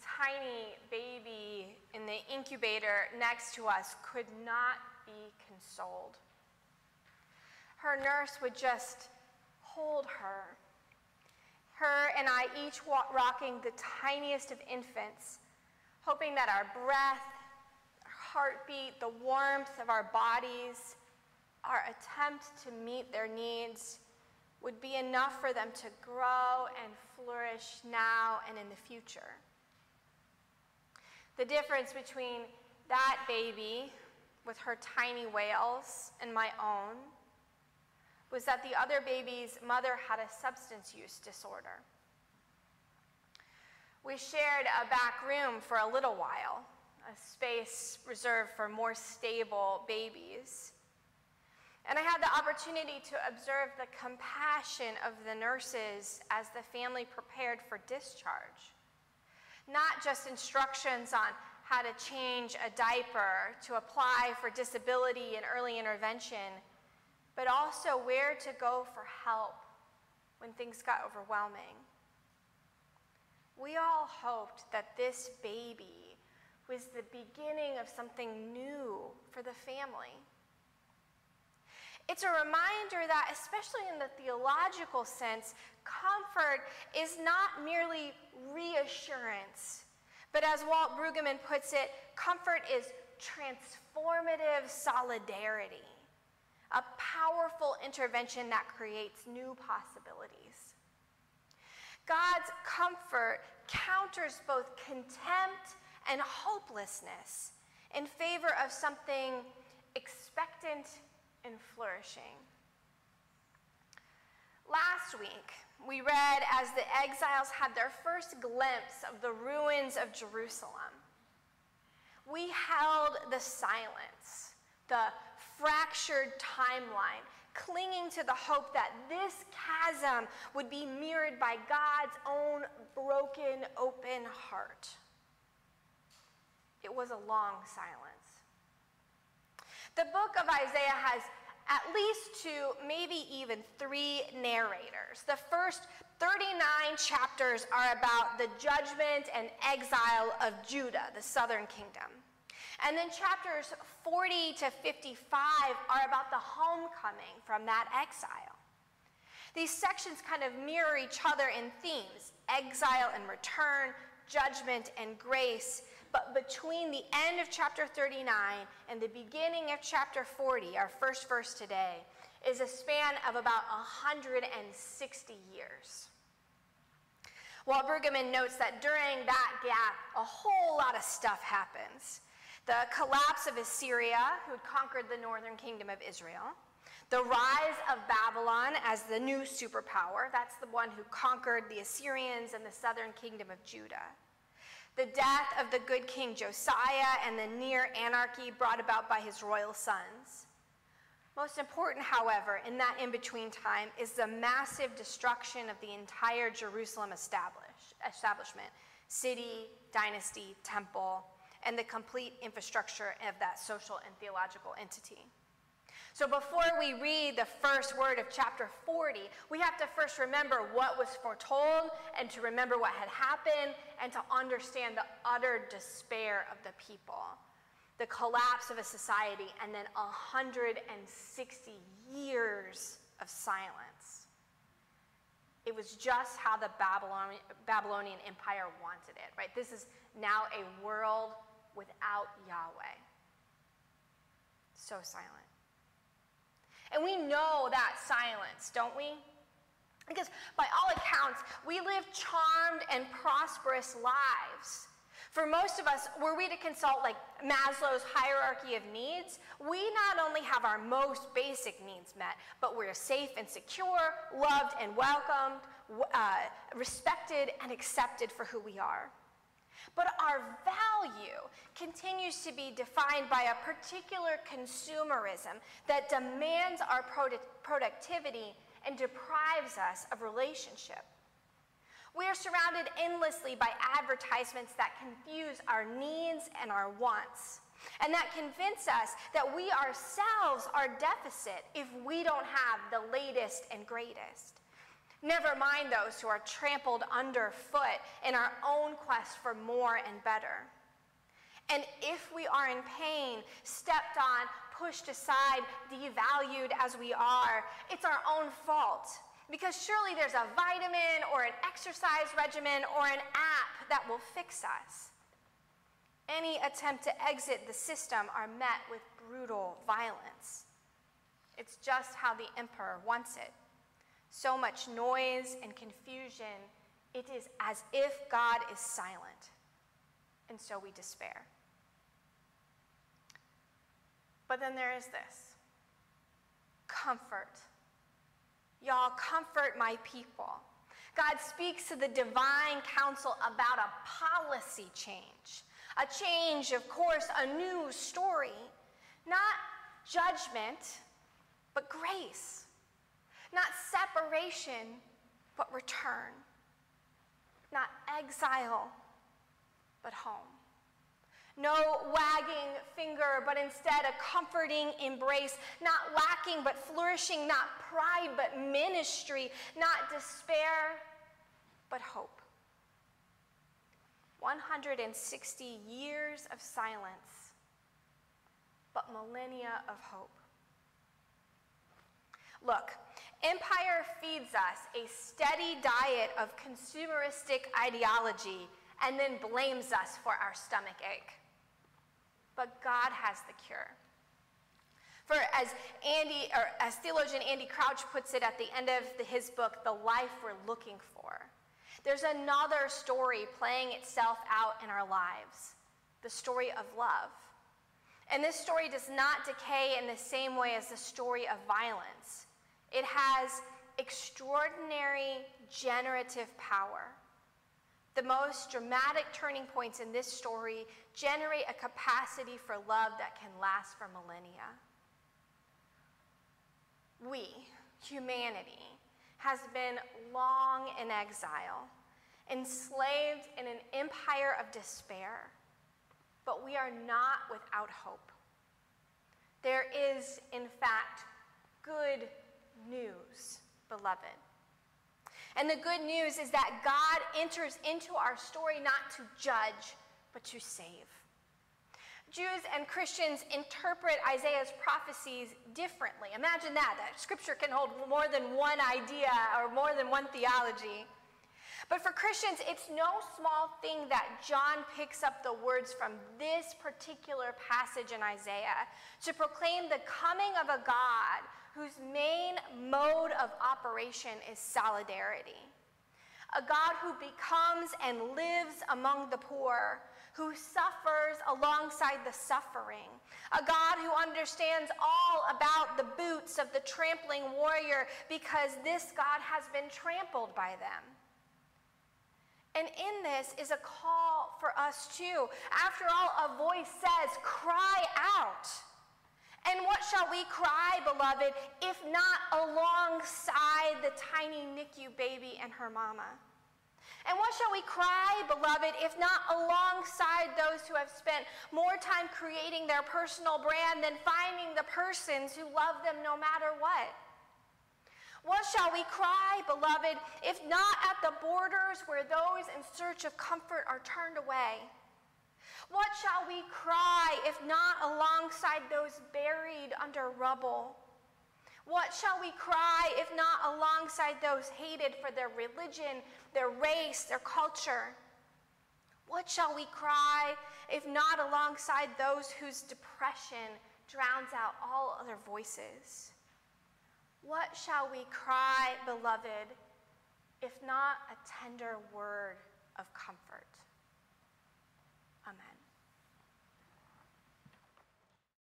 tiny baby in the incubator next to us could not be consoled. Her nurse would just hold her. Her and I each rocking the tiniest of infants, hoping that our breath, our heartbeat, the warmth of our bodies, our attempt to meet their needs would be enough for them to grow and flourish now and in the future. The difference between that baby with her tiny wails and my own was that the other baby's mother had a substance use disorder. We shared a back room for a little while, a space reserved for more stable babies. And I had the opportunity to observe the compassion of the nurses as the family prepared for discharge. Not just instructions on how to change a diaper, to apply for disability and early intervention, but also where to go for help when things got overwhelming. We all hoped that this baby was the beginning of something new for the family. It's a reminder that, especially in the theological sense, comfort is not merely reassurance, but as Walt Brueggemann puts it, comfort is transformative solidarity a powerful intervention that creates new possibilities. God's comfort counters both contempt and hopelessness in favor of something expectant and flourishing. Last week, we read as the exiles had their first glimpse of the ruins of Jerusalem. We held the silence, the fractured timeline, clinging to the hope that this chasm would be mirrored by God's own broken, open heart. It was a long silence. The book of Isaiah has at least two, maybe even three narrators. The first 39 chapters are about the judgment and exile of Judah, the southern kingdom. And then chapters 40 to 55 are about the homecoming from that exile. These sections kind of mirror each other in themes exile and return, judgment and grace. But between the end of chapter 39 and the beginning of chapter 40, our first verse today, is a span of about 160 years. While Brueggemann notes that during that gap, a whole lot of stuff happens. The collapse of Assyria, who had conquered the northern kingdom of Israel, the rise of Babylon as the new superpower, that's the one who conquered the Assyrians and the southern kingdom of Judah, the death of the good king Josiah and the near anarchy brought about by his royal sons. Most important, however, in that in between time is the massive destruction of the entire Jerusalem establish, establishment city, dynasty, temple, and the complete infrastructure of that social and theological entity. So before we read the first word of chapter 40, we have to first remember what was foretold and to remember what had happened and to understand the utter despair of the people, the collapse of a society, and then 160 years of silence. It was just how the Babylonian, Babylonian Empire wanted it, right? This is now a world without Yahweh. So silent. And we know that silence, don't we? Because by all accounts, we live charmed and prosperous lives. For most of us, were we to consult like Maslow's hierarchy of needs, we not only have our most basic needs met, but we're safe and secure, loved and welcomed, uh, respected and accepted for who we are. But our value continues to be defined by a particular consumerism that demands our product productivity and deprives us of relationship. We are surrounded endlessly by advertisements that confuse our needs and our wants, and that convince us that we ourselves are deficit if we don't have the latest and greatest. Never mind those who are trampled underfoot in our own quest for more and better. And if we are in pain, stepped on, pushed aside, devalued as we are, it's our own fault. Because surely there's a vitamin or an exercise regimen or an app that will fix us. Any attempt to exit the system are met with brutal violence. It's just how the emperor wants it. So much noise and confusion, it is as if God is silent. And so we despair. But then there is this comfort. Y'all, comfort my people. God speaks to the divine council about a policy change, a change, of course, a new story, not judgment, but grace, not separation, but return, not exile, but home. No wagging finger, but instead a comforting embrace. Not lacking, but flourishing. Not pride, but ministry. Not despair, but hope. 160 years of silence, but millennia of hope. Look, empire feeds us a steady diet of consumeristic ideology and then blames us for our stomach ache but God has the cure. For as Andy, or as theologian Andy Crouch puts it at the end of the, his book, The Life We're Looking For, there's another story playing itself out in our lives the story of love. And this story does not decay in the same way as the story of violence. It has extraordinary generative power. The most dramatic turning points in this story generate a capacity for love that can last for millennia. We, humanity, has been long in exile, enslaved in an empire of despair, but we are not without hope. There is, in fact, good news, beloved. And the good news is that God enters into our story not to judge, but to save. Jews and Christians interpret Isaiah's prophecies differently. Imagine that, that scripture can hold more than one idea or more than one theology. But for Christians, it's no small thing that John picks up the words from this particular passage in Isaiah to proclaim the coming of a God whose main mode of operation is solidarity. A God who becomes and lives among the poor, who suffers alongside the suffering. A God who understands all about the boots of the trampling warrior because this God has been trampled by them. And in this is a call for us too. After all, a voice says, cry out. And what shall we cry, beloved, if not alongside the tiny NICU baby and her mama? And what shall we cry, beloved, if not alongside those who have spent more time creating their personal brand than finding the persons who love them no matter what? What shall we cry, beloved, if not at the borders where those in search of comfort are turned away? What shall we cry if not alongside those buried under rubble? What shall we cry if not alongside those hated for their religion, their race, their culture? What shall we cry if not alongside those whose depression drowns out all other voices? What shall we cry, beloved, if not a tender word